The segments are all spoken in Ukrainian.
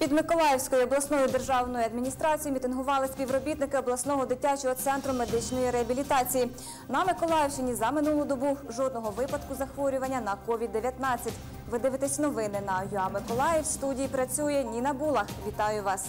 Під Миколаївською обласною державною адміністрацією мітингували співробітники обласного дитячого центру медичної реабілітації. На Миколаївщині за минулу добу жодного випадку захворювання на COVID-19. Ви дивитесь новини на ЮА Миколаїв. В студії працює Ніна Булах. Вітаю вас.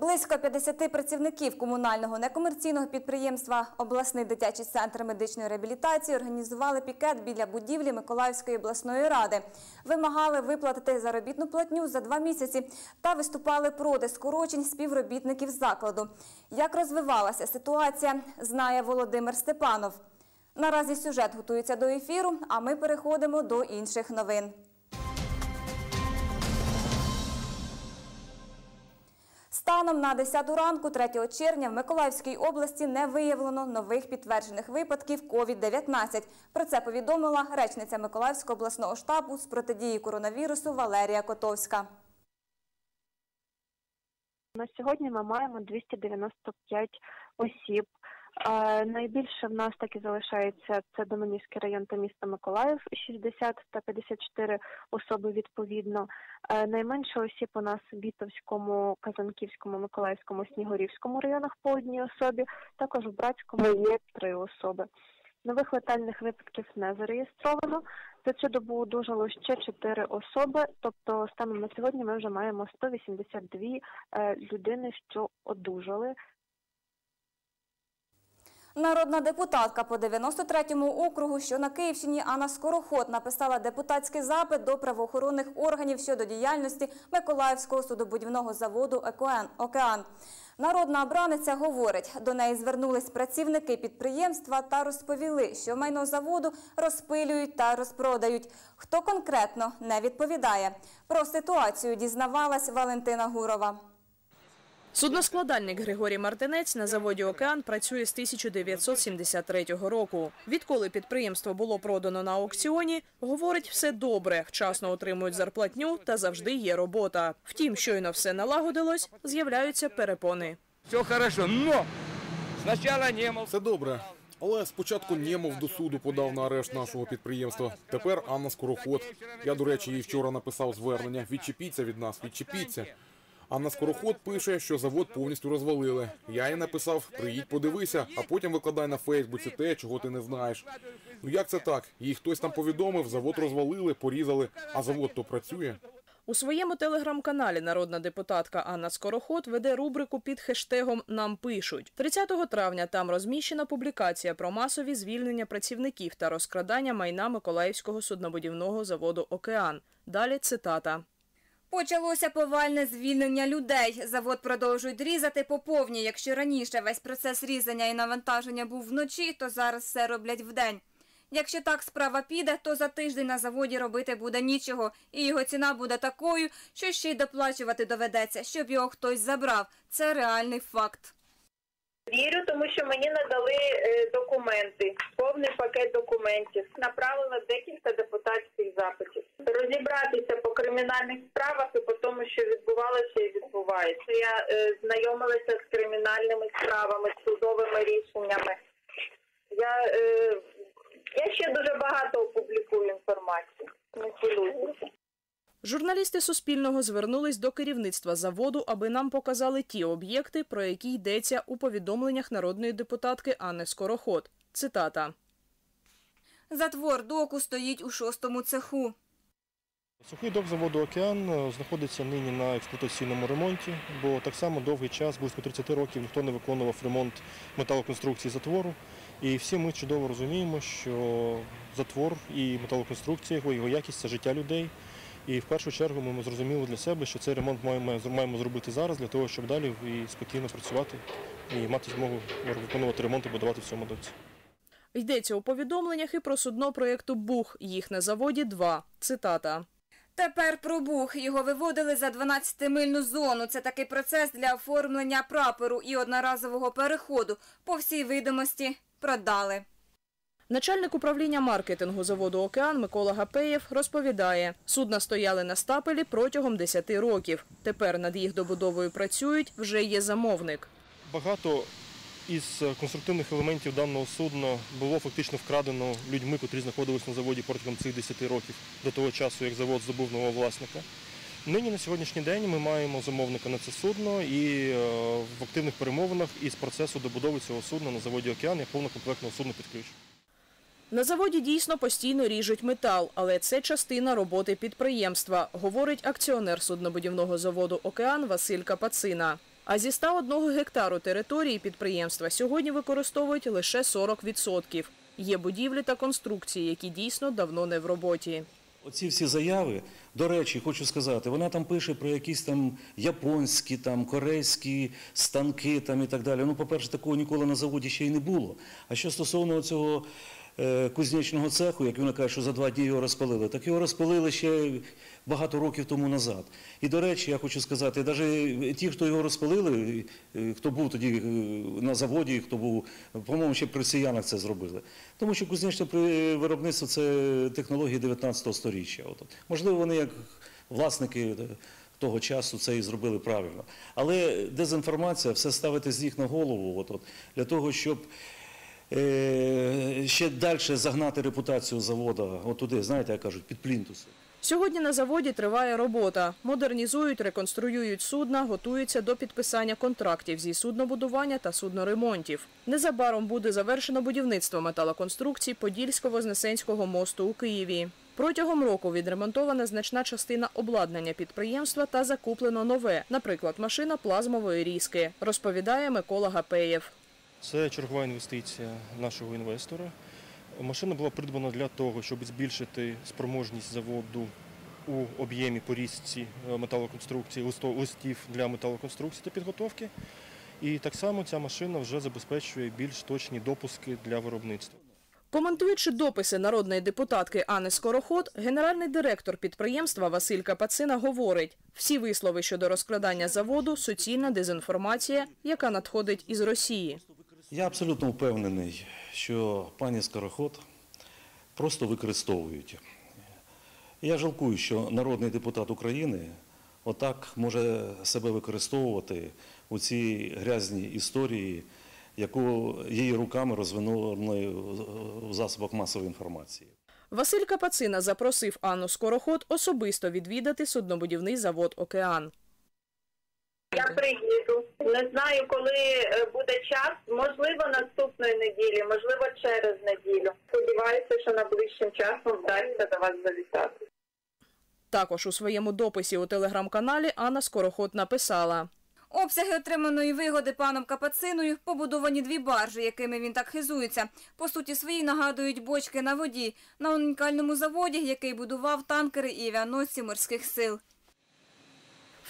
Близько 50 працівників комунального некомерційного підприємства Обласний дитячий центр медичної реабілітації організували пікет біля будівлі Миколаївської обласної ради. Вимагали виплатити заробітну платню за два місяці та виступали проти скорочень співробітників закладу. Як розвивалася ситуація, знає Володимир Степанов. Наразі сюжет готується до ефіру, а ми переходимо до інших новин. Станом на 10 ранку 3 червня в Миколаївській області не виявлено нових підтверджених випадків COVID-19. Про це повідомила речниця Миколаївського обласного штабу з протидії коронавірусу Валерія Котовська. На сьогодні ми маємо 295 осіб. Найбільше в нас так і залишається це Доманівський район та місто Миколаїв 60 та 54 особи відповідно. Е, Найменше осіб у нас в Бітовському, Казанківському, Миколаївському, Снігурівському районах по одній особі. Також в Братському є три особи. Нових летальних випадків не зареєстровано. За цю добу одужало ще 4 особи. Тобто, станом на сьогодні ми вже маємо 182 е, людини, що одужали. Народна депутатка по 93-му округу, що на Київщині, Анна Скороход написала депутатський запит до правоохоронних органів щодо діяльності Миколаївського судобудівного заводу «Екоен- «Океан». Народна обраниця говорить, до неї звернулись працівники підприємства та розповіли, що майно заводу розпилюють та розпродають. Хто конкретно не відповідає. Про ситуацію дізнавалась Валентина Гурова. Судноскладальник Григорій Мартинець на заводі «Океан» працює з 1973 року. Відколи підприємство було продано на аукціоні, говорить, все добре, вчасно отримують зарплатню та завжди є робота. Втім, щойно все налагодилось, з'являються перепони. Все хорошо, но сначала Немов. Все добре. Але спочатку Нємов до суду подав на арешт нашого підприємства. Тепер Анна Скороход. Я, до речі, їй вчора написав звернення. Відчепіться від нас, відчепіться. Анна Скороход пише, що завод повністю розвалили. Я їй написав: приїдь, подивися, а потім викладай на Фейсбуці те, чого ти не знаєш. Ну як це так? Їй хтось там повідомив, завод розвалили, порізали, а завод то працює. У своєму телеграм-каналі народна депутатка Анна Скороход веде рубрику під хештегом Нам пишуть 30 травня. Там розміщена публікація про масові звільнення працівників та розкрадання майна Миколаївського суднобудівного заводу Океан. Далі цитата. Почалося повальне звільнення людей. Завод продовжують різати по повні. Якщо раніше весь процес різання і навантаження був вночі, то зараз все роблять вдень. Якщо так справа піде, то за тиждень на заводі робити буде нічого, і його ціна буде такою, що ще й доплачувати доведеться, щоб його хтось забрав. Це реальний факт. Вірю, тому що мені надали е, документи, повний пакет документів. Направила декілька депутатських запитів. Розібратися по кримінальних справах і по тому, що відбувалося і відбувається. Я е, знайомилася з кримінальними справами, з судовими рішеннями. Я, е, я ще дуже багато опублікую інформації. Не хвилюйтеся. Журналісти Суспільного звернулись до керівництва заводу, аби нам показали ті об'єкти, про які йдеться у повідомленнях народної депутатки Анни Скороход. Цитата. Затвор доку стоїть у шостому цеху. Сухий док заводу Океан знаходиться нині на експлуатаційному ремонті, бо так само довгий час, близько 30 років, ніхто не виконував ремонт металоконструкції затвору. І всі ми чудово розуміємо, що затвор і металоконструкція, його, його якість це життя людей. І в першу чергу ми зрозуміли для себе, що цей ремонт маємо, маємо зробити зараз для того, щоб далі і спокійно працювати і мати змогу виконувати ремонт і будувати в цьому доці. Йдеться у повідомленнях і про судно проєкту Бух. Їх на заводі два. Цитата. Тепер про бух. Його виводили за 12-мильну зону. Це такий процес для оформлення прапору і одноразового переходу. По всій видимості продали. Начальник управління маркетингу заводу Океан Микола Гапеєв розповідає, судна стояли на стапелі протягом 10 років. Тепер над їх добудовою працюють, вже є замовник. Багато із конструктивних елементів даного судна було фактично вкрадено людьми, котрі знаходились на заводі протягом цих 10 років до того часу, як завод здобув нового власника. Нині на сьогоднішній день ми маємо замовника на це судно і е, в активних перемовинах із процесу добудови цього судна на заводі Океан як повнокомплектного судна під. На заводі дійсно постійно ріжуть метал, але це частина роботи підприємства, говорить акціонер суднобудівного заводу «Океан» Василь Капацина. А зі 101 гектару території підприємства сьогодні використовують лише 40%. Є будівлі та конструкції, які дійсно давно не в роботі. Оці всі заяви, до речі, хочу сказати, вона там пише про якісь там японські, там корейські станки там і так далі. Ну, по-перше, такого ніколи на заводі ще й не було. А що стосовно цього кузнечного цеху, як вона каже, що за два дні його розпалили, так його розпалили ще багато років тому назад. І до речі, я хочу сказати, навіть ті, хто його розпалили, е, хто був тоді е, на заводі, хто був, по-моєму, ще при росіянах це зробили. Тому що кузнечне виробництво це технології 19 століття. От. Можливо, вони як власники е, того часу це і зробили правильно. Але дезінформація, все ставити з їх на голову, от, для того, щоб е, ще далі загнати репутацію заводу, отуди, знаєте, як кажуть, під плінтуси. Сьогодні на заводі триває робота. Модернізують, реконструюють судна, готуються до підписання контрактів зі суднобудування та судноремонтів. Незабаром буде завершено будівництво металоконструкцій Подільсько-Вознесенського мосту у Києві. Протягом року відремонтована значна частина обладнання підприємства та закуплено нове, наприклад, машина плазмової різки, розповідає Микола Гапеєв. Це чергова інвестиція нашого інвестора. Машина була придбана для того, щоб збільшити спроможність заводу у об'ємі порізці е, металоконструкції, листів для металоконструкції та підготовки. І так само ця машина вже забезпечує більш точні допуски для виробництва. Коментуючи дописи народної депутатки Анни Скороход, генеральний директор підприємства Василь Капацина говорить, всі вислови щодо розкрадання заводу – суцільна дезінформація, яка надходить із Росії. Я абсолютно впевнений, що пані Скороход просто використовують. Я жалкую, що народний депутат України отак може себе використовувати у цій грязній історії, яку її руками розвинули в засобах масової інформації. Василь Капацина запросив Анну Скороход особисто відвідати суднобудівний завод «Океан». Я приїду. Не знаю, коли е, буде час. Можливо, наступної неділі, можливо, через неділю. Сподіваюся, що найближчим часом вдасться до вас завітати. Також у своєму дописі у телеграм-каналі Анна Скороход написала Обсяги отриманої вигоди паном Капациною побудовані дві баржі, якими він так хизується. По суті свої нагадують бочки на воді на унікальному заводі, який будував танкери і авіаносці морських сил.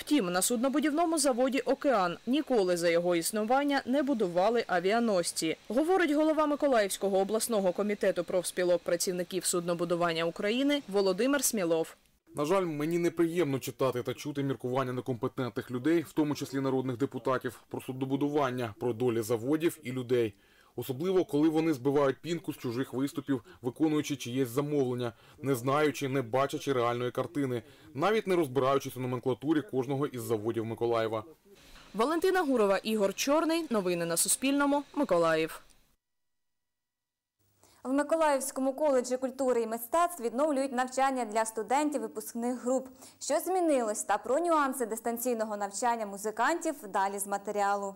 Втім, на суднобудівному заводі «Океан» ніколи за його існування не будували авіаносці, говорить голова Миколаївського обласного комітету профспілок працівників суднобудування України Володимир Смілов. На жаль, мені неприємно читати та чути міркування некомпетентних людей, в тому числі народних депутатів, про суднобудування, про долі заводів і людей. Особливо, коли вони збивають пінку з чужих виступів, виконуючи чиєсь замовлення, не знаючи, не бачачи реальної картини, навіть не розбираючись у номенклатурі кожного із заводів Миколаєва. Валентина Гурова, Ігор Чорний. Новини на Суспільному. Миколаїв. В Миколаївському коледжі культури і мистецтв відновлюють навчання для студентів випускних груп. Що змінилось та про нюанси дистанційного навчання музикантів далі з матеріалу.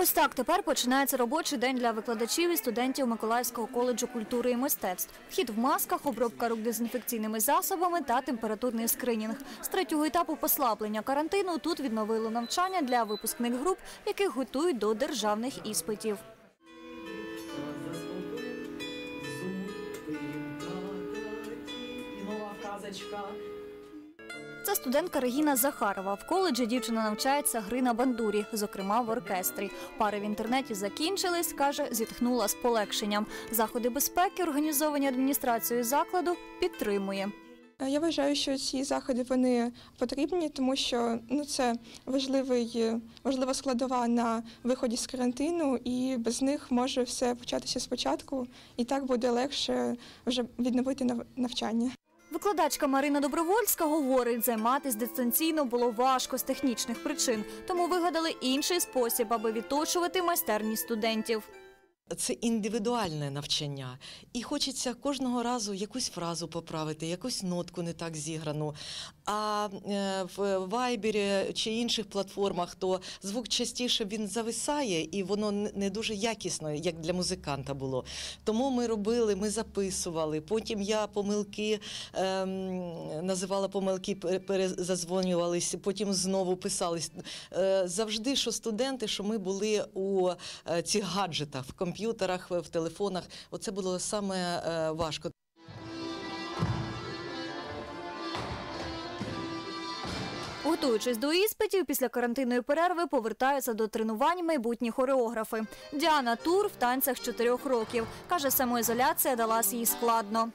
Ось так тепер починається робочий день для викладачів і студентів Миколаївського коледжу культури і мистецтв. Вхід в масках, обробка рук дезінфекційними засобами та температурний скринінг. З третього етапу послаблення карантину тут відновили навчання для випускних груп, яких готують до державних іспитів. Це студентка Регіна Захарова. В коледжі дівчина навчається гри на бандурі, зокрема в оркестрі. Пари в інтернеті закінчились, каже, зітхнула з полегшенням. Заходи безпеки, організовані адміністрацією закладу, підтримує. Е, Я вважаю, що ці заходи вони потрібні, тому що ну це важливий важлива складова на виході з карантину, і без них може все початися спочатку, і так буде легше вже відновити нав- навчання. Викладачка Марина Добровольська говорить, займатися дистанційно було важко з технічних причин, тому вигадали інший спосіб, аби відточувати майстерність студентів. Це індивідуальне навчання, і хочеться кожного разу якусь фразу поправити, якусь нотку не так зіграну. А е, в Вайбері чи інших платформах то звук частіше він зависає, і воно не дуже якісно, як для музиканта було. Тому ми робили, ми записували. Потім я помилки ем, називала помилки, пере- перезазвонювалися, потім знову писались. Е, завжди, що студенти, що ми були у е, цих гаджетах, в комп'ютерах, в телефонах. Оце було саме е, важко. Готуючись до іспитів, після карантинної перерви повертаються до тренувань майбутні хореографи. Діана Тур в танцях чотирьох років. Каже, самоізоляція далась їй складно.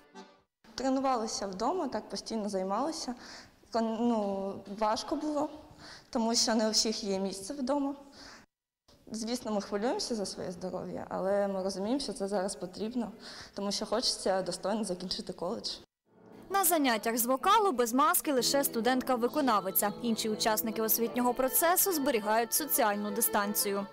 Тренувалася вдома, так постійно займалася. Ну, важко було, тому що не у всіх є місце вдома. Звісно, ми хвилюємося за своє здоров'я, але ми розуміємо, що це зараз потрібно, тому що хочеться достойно закінчити коледж. Заняттях з вокалу без маски лише студентка-виконавиця. Інші учасники освітнього процесу зберігають соціальну дистанцію.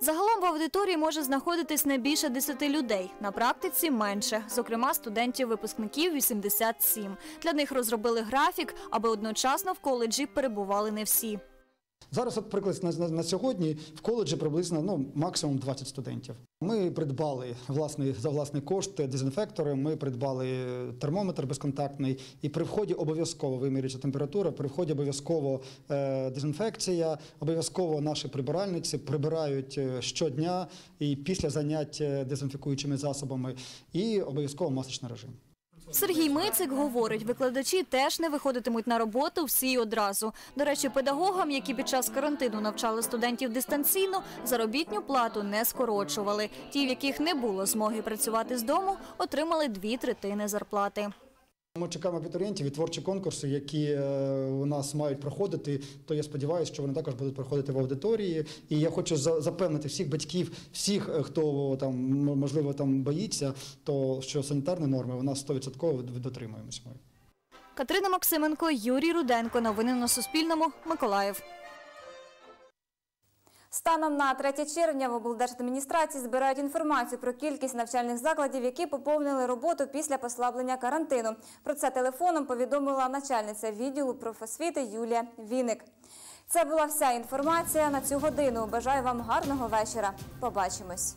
Загалом в аудиторії може знаходитись не більше 10 людей. На практиці менше. Зокрема, студентів-випускників 87. Для них розробили графік, аби одночасно в коледжі перебували не всі. Зараз, от приклад на, на, сьогодні в коледжі приблизно ну максимум 20 студентів. Ми придбали власний за власний кошт дезінфектори. Ми придбали термометр безконтактний, і при вході обов'язково вимірюється температура. При вході обов'язково е, дезінфекція. Обов'язково наші прибиральниці прибирають е, щодня і після занять е, дезінфікуючими засобами, і обов'язково масочний режим. Сергій Мицик говорить, викладачі теж не виходитимуть на роботу всі одразу. До речі, педагогам, які під час карантину навчали студентів дистанційно, заробітню плату не скорочували. Ті, в яких не було змоги працювати з дому, отримали дві третини зарплати. Ми чекаємо абітурієнтів і творчі конкурси, які е, у нас мають проходити. То я сподіваюся, що вони також будуть проходити в аудиторії. І я хочу за- запевнити всіх батьків, всіх, е, хто там можливо там боїться, то що санітарні норми у нас 100% дотримуємося. Ми. Катерина Максименко, Юрій Руденко. Новини на Суспільному. Миколаїв. Станом на 3 червня в облдержадміністрації збирають інформацію про кількість навчальних закладів, які поповнили роботу після послаблення карантину. Про це телефоном повідомила начальниця відділу профосвіти Юлія Віник. Це була вся інформація на цю годину. Бажаю вам гарного вечора. Побачимось.